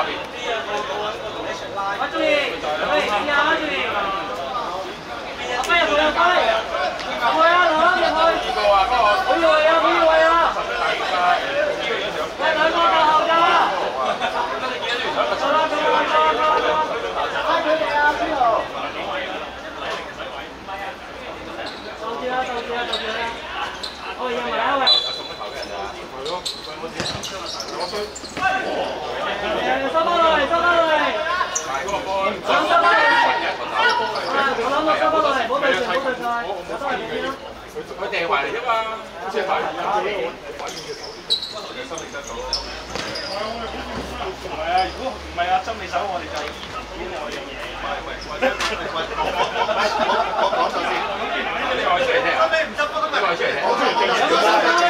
下邊。我中意，我嚟試下，我中意。阿輝有冇啊？輝，有冇啊？攞入去。好耐啊！好耐啊！喂，兩個大後㗎。好啦，好啦，好啦，好啦，拉佢哋啊，朱豪。就住啦，就住啦，就住啦。我哋入埋啦，喂。係咯。我想。收翻嚟，收翻嚟，收翻嚟！啊，唔好對住，唔好對住，我收嚟。點先啦？佢佢訂埋嚟。啫嘛，好似係大。唔係啊，如果唔係啊，執你手我哋就依啲嚟。用嘢。唔係，喂，喂，講講講講就先。執咩唔執？我都咪攞出嚟。聽。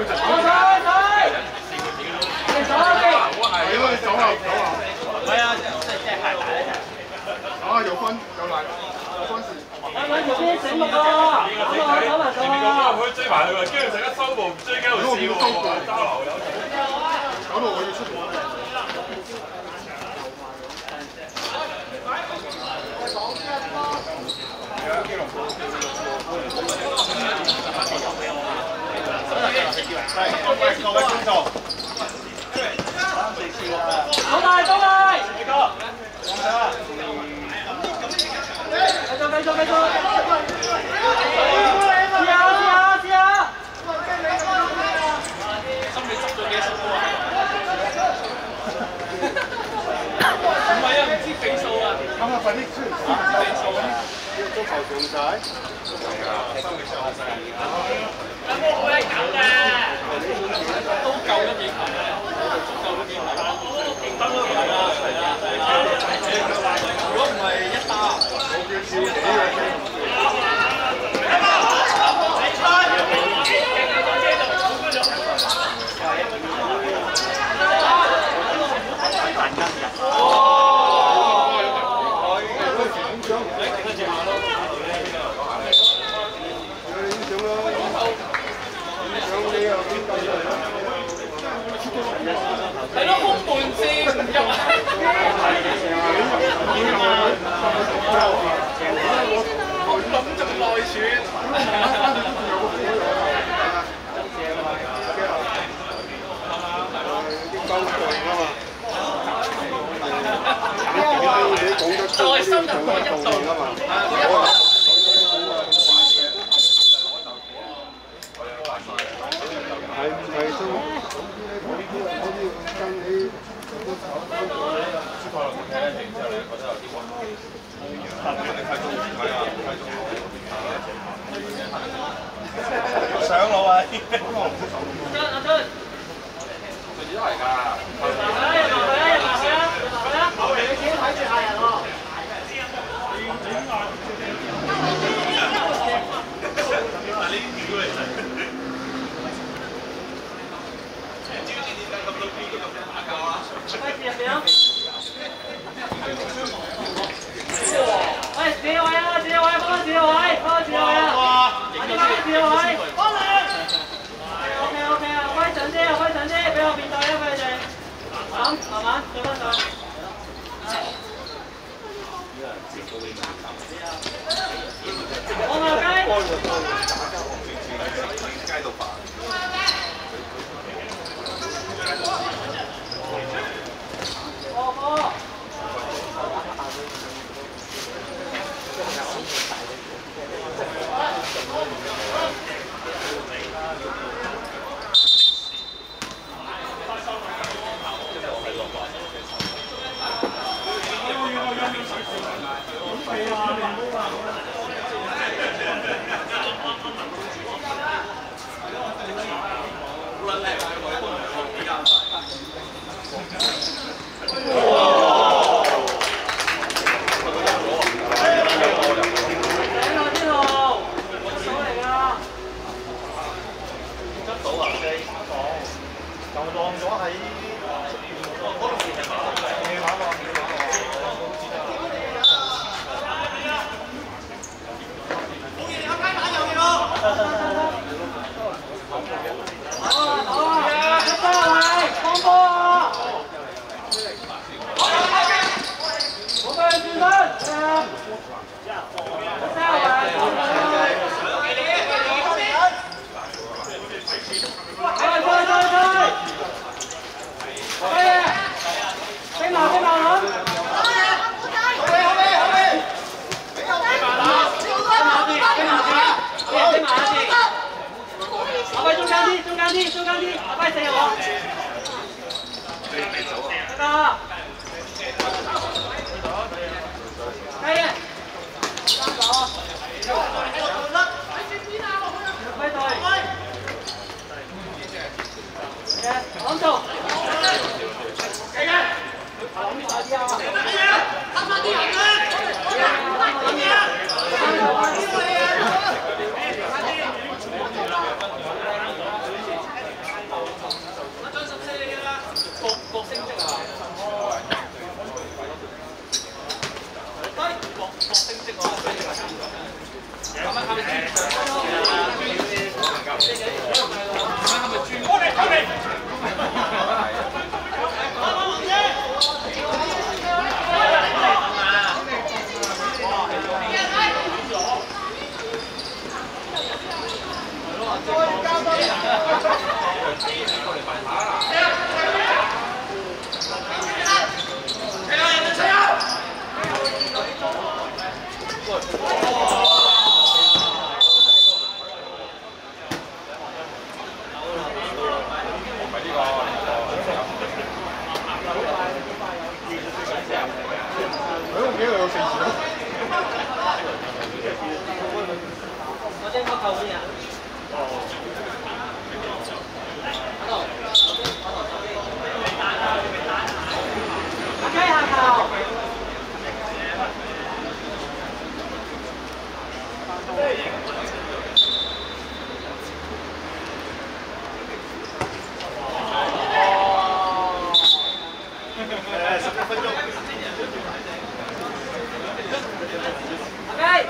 好彩，好！你走啊，你！我系，因为走啊，走啊。唔系啊，即系即系系系。啊，有分有嚟，有分事。啊，你做咩醒目啊？走啊，走啊，走啊！我追埋佢，跟住成日收步，追鸡又笑我，揸流。我要出门。这个是一百块钱係唔係都嗰啲嗰啲跟你都炒翻咗咧？輸過落去睇一停之後，你覺得有啲暈。上路啊！阿阿俊，佢哋都係㗎。入去啊！入去啊！入去啊！入去啊！你自己睇住下人喎。快啲入邊啊！喂，自己位啊！自己位，幫自己位，幫自己位啊！快啲幫自己位。OK OK 啊，揮上先，揮上先，俾我面對啊，佢哋。咁慢慢對翻上。往下雞。佢 Hey!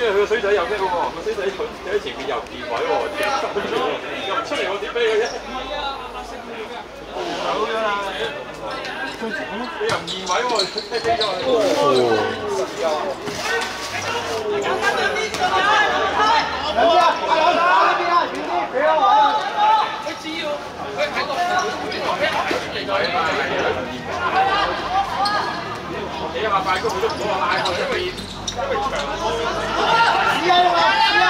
因為佢個水仔又咩喎？個水仔佢喺前面又變位喎，又出嚟我點俾佢啫？走咗啦！你又唔移位喎，飛咗兩邊啊，阿兩打呢邊啊，遠啲，俾我玩啊！你話快高佢都唔好話拉佢一邊，因為長。試啊，試啊！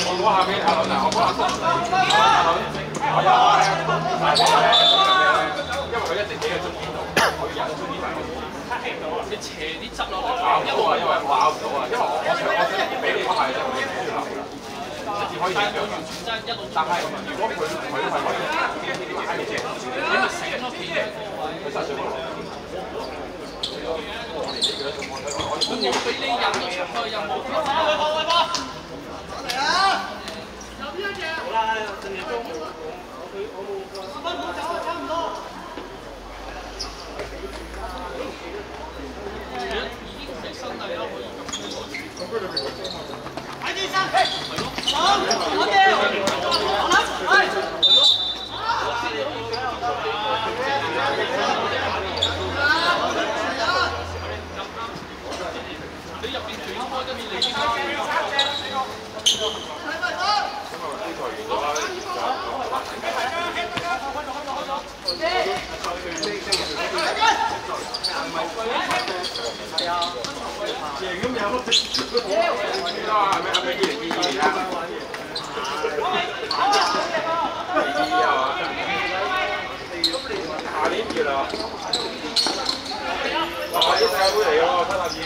我講下俾阿倫啊，我講下，阿倫，我有啊，因為佢一直企喺中間度，佢人中間大我。你斜啲執落去，咬唔到啊，因為我咬唔到啊，因為我我我俾你嗰下啫，只可以影響完全真一路，但係如果佢佢係可以拉嘅，你咪醒咗片嘅，佢殺上嚟。我冇俾你入出去，又冇俾我。下年月啦，哇！啲贏咁有咯，係咪係咪贏二二啊？世界盃嚟嘅喎，七十二，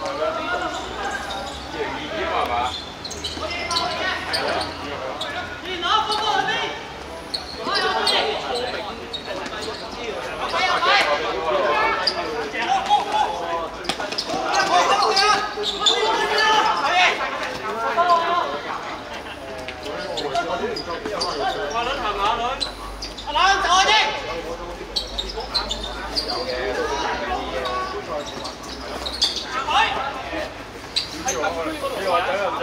係咪？二零二二啊嘛。你話獎又唔獎？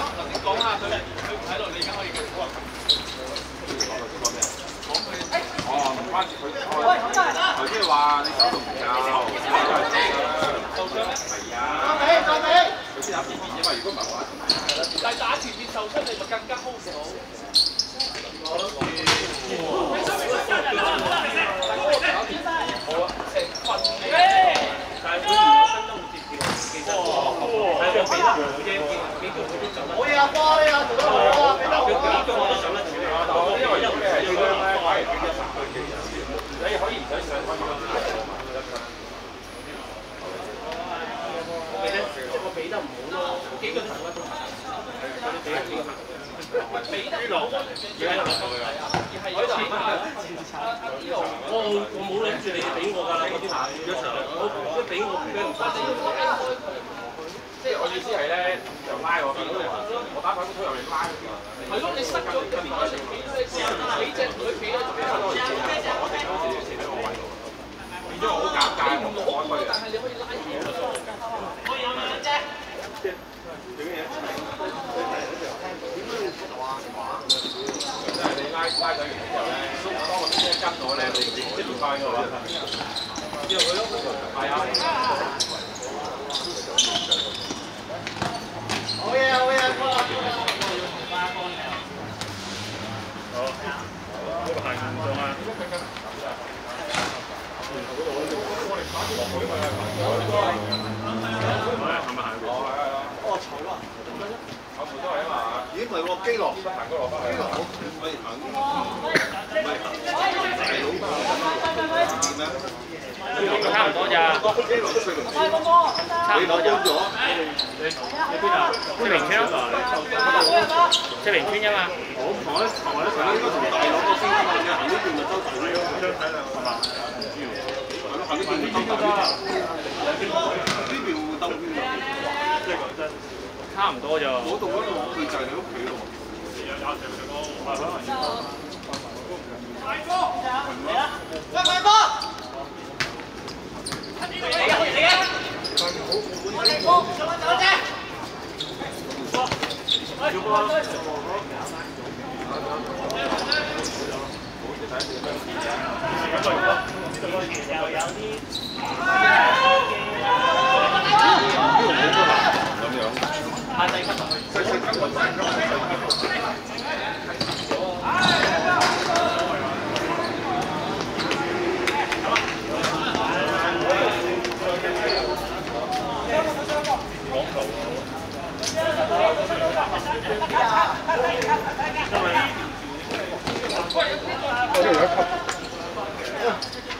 頭先講下佢佢唔喺度，你而家可以繼續講。哦，唔關事，佢佢即係話你手度唔夠，受傷咧？係啊，交俾，交俾。佢先打前面啫嘛，如果唔係話，但係打前面受傷，你咪更加 hold 唔到。好啊，成份嘅。但係佢唔有分都會接跳，其實係佢俾得我啫，幾腳佢都走得。好嘢啊，波呢啊，做得好啊，俾得好佢幾啊。腳我都走得住啊！但係因為因為係要咧，反而變咗十對幾你可以唔使上分㗎。俾咧，即係我俾得唔好咯，幾腳都走得到。佢哋俾得幾個俾得好，而係而係有錢我我冇諗住你哋俾我㗎啦，嗰啲牌一場，我即係俾我俾唔翻你。即係我意思係咧，就拉我邊度，我打反攻推入嚟拉嗰邊。係咯，你塞咗一邊嗰隻幾幾隻佢俾咗俾咗我哋嗰時要前喺個位度，變咗我好尷尬，我唔開開但係你可以拉住即係你拉拉咗完之後咧，當個車跟到咧，你自己接翻嘅話，之後佢咯，係啊。好嘢，好嘢，波啊！哦，嘈啦！我們都係啊嘛。咦，唔係喎，基羅，行過落翻去。我哋行。唔係大佬嘛？差唔多咋，基羅都四輪車。差唔多咋。咗。你邊啊？七明村啊？七明村啫嘛。我同咧，同埋咧，應該同大佬個先生嘅行呢段就周頭啦。張睇啦，係嘛？行呢段就周頭啦。呢邊會兜邊啊？即係講真。差唔多咋。嗰度嗰度佢就係你屋企咯。有